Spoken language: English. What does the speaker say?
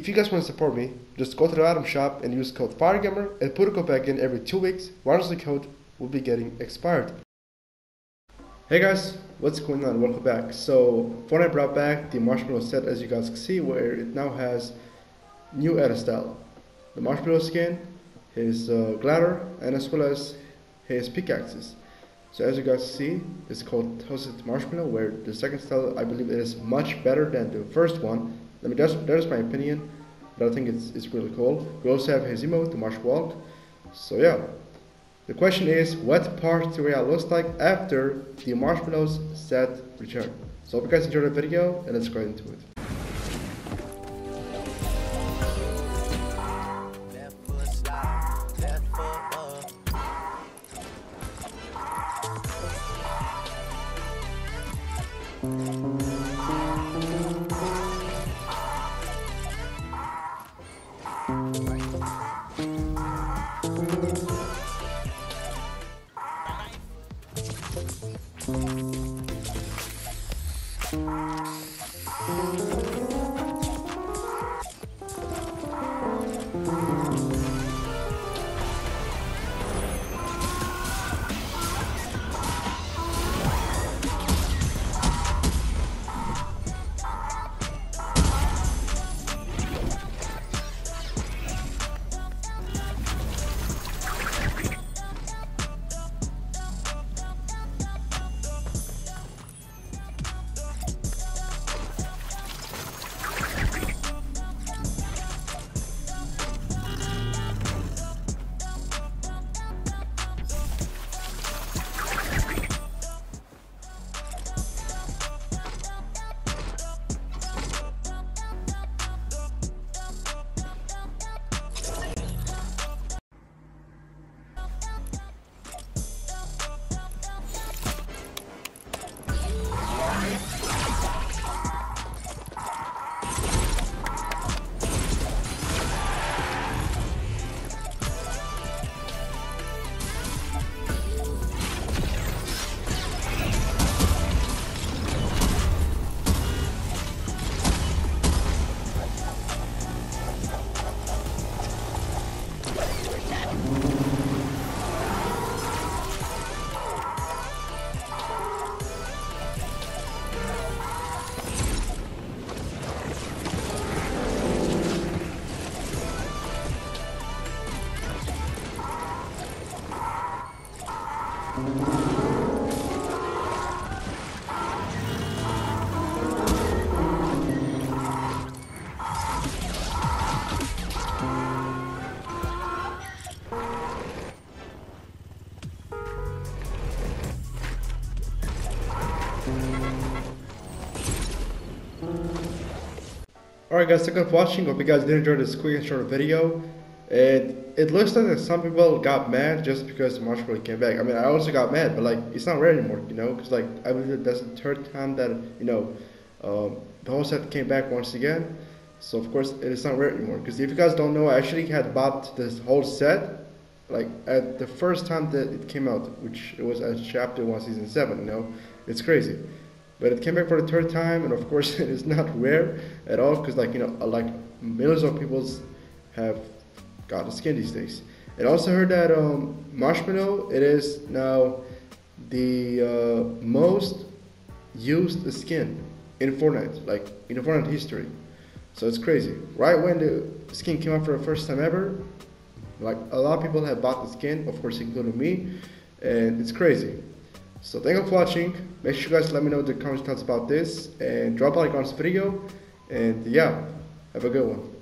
if you guys want to support me, just go to the item shop and use code FireGamer and put a code back in every two weeks. Once the code will be getting expired. Hey guys, what's going on? Welcome back. So Fortnite brought back the Marshmello set as you guys can see where it now has new edit style. The Marshmello skin, his uh, glider, and as well as his pickaxes. So as you guys see, it's called Toasted Marshmallow where the second style I believe is much better than the first one. I mean that's, that is my opinion, but I think it's, it's really cool. We also have his emote, the Marsh Walk. So yeah, the question is, what Party Royale looks like after the Marshmellos set return. So hope you guys enjoyed the video, and let's go into it. Alright guys, thank you for watching. Hope you guys did enjoy this quick and short video. It it looks like some people got mad just because Marshmello came back. I mean, I also got mad, but like it's not rare anymore, you know, because like I believe that's the third time that you know um, the whole set came back once again. So of course it is not rare anymore. Because if you guys don't know, I actually had bought this whole set like at the first time that it came out, which it was at chapter one, season seven. You know, it's crazy. But it came back for the third time, and of course it is not rare at all because like you know like millions of people have got the skin these days. And also heard that um, Marshmello it is now the uh, most used skin in Fortnite, like in Fortnite history. So it's crazy. Right when the skin came out for the first time ever, like a lot of people have bought the skin, of course including me, and it's crazy. So thank you for watching. Make sure you guys let me know the comments thoughts about this and drop a like on this video. And yeah, have a good one.